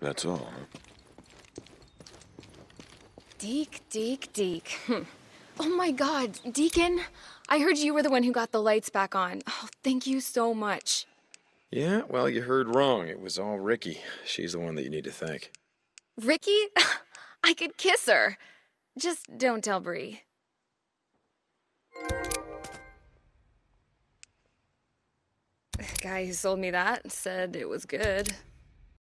That's all. Deke, Deke, Deke. Oh my god, Deacon! I heard you were the one who got the lights back on. Oh, thank you so much. Yeah, well, you heard wrong. It was all Rikki. She's the one that you need to thank. Rikki? I could kiss her. Just don't tell Bree. The guy who sold me that said it was good.